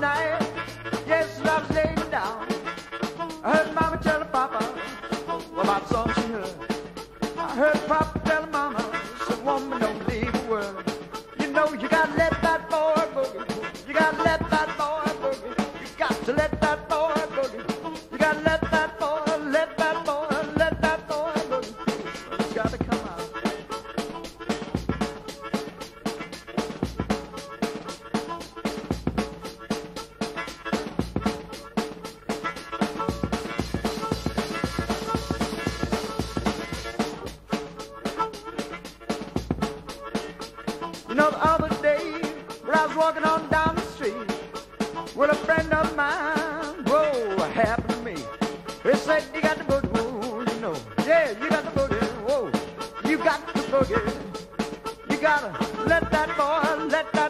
night. Yes, down. I heard Mama tell Papa about songs she heard. I heard Papa tell You gotta boogie. You gotta let that boy, let that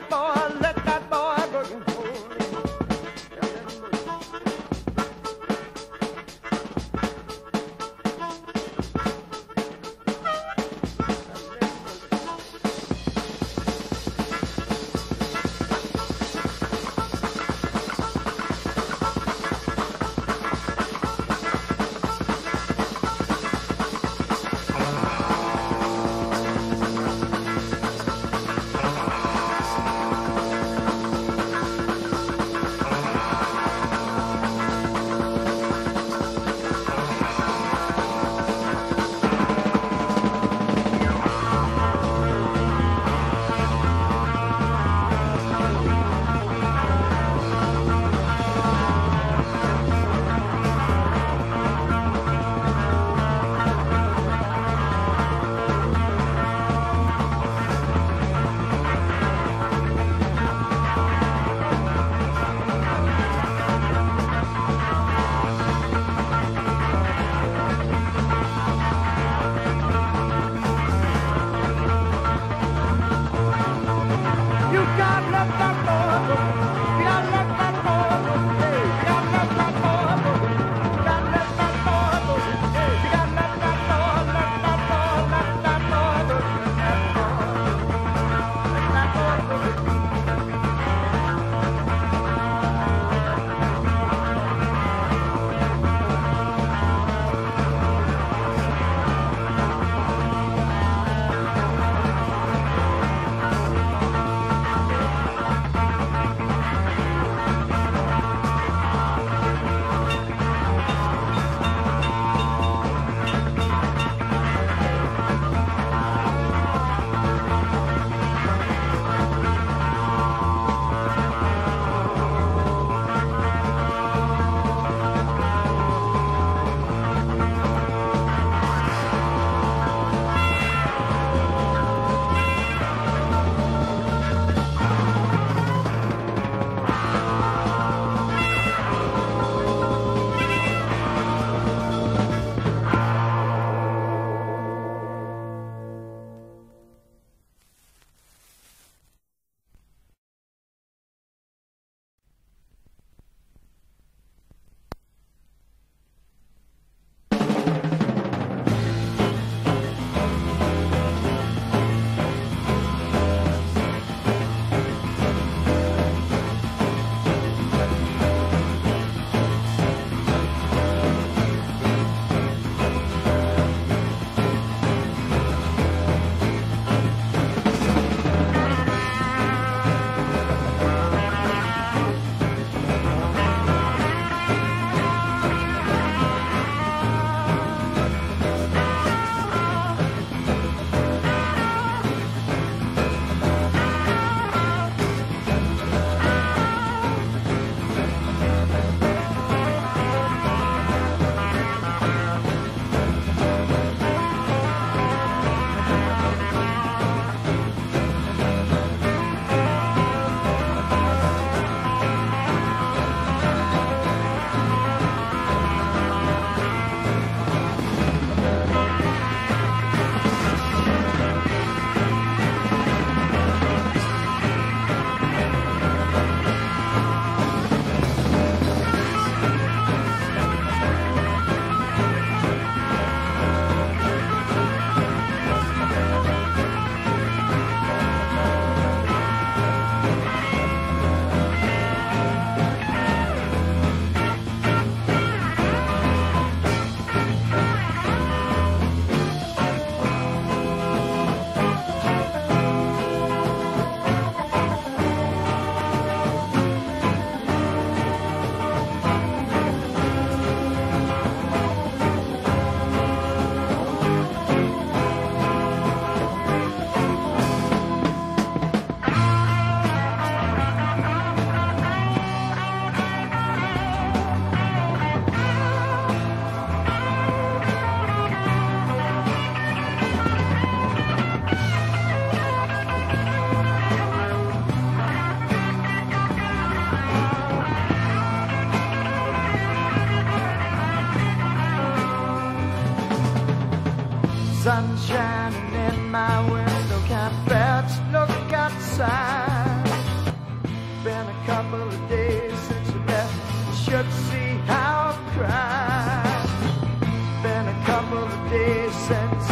days since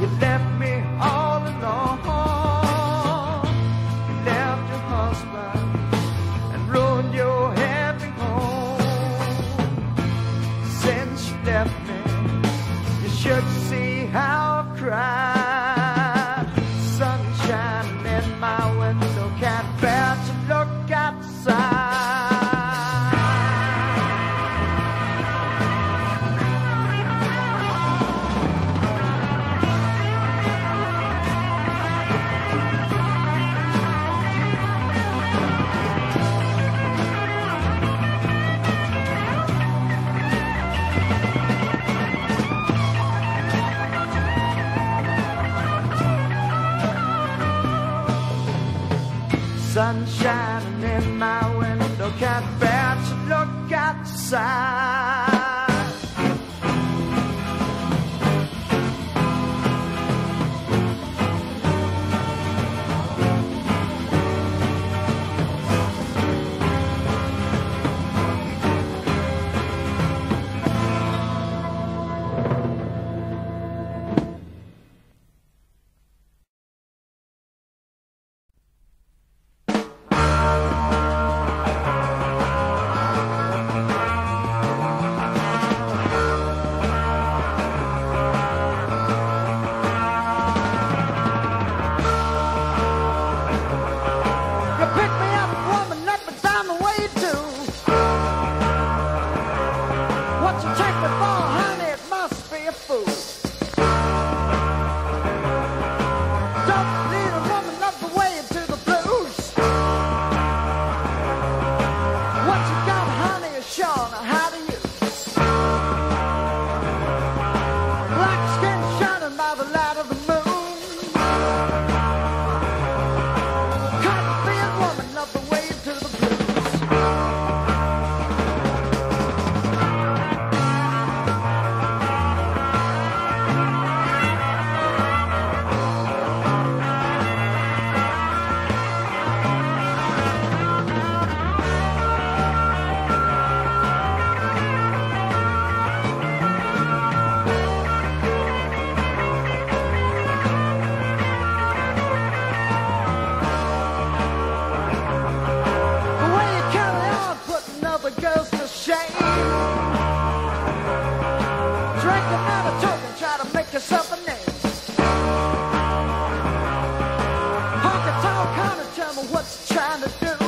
you left. shining in my window. Can't bear to look outside. food. yourself a name. Honky Tonk County, tell me what you're trying to do.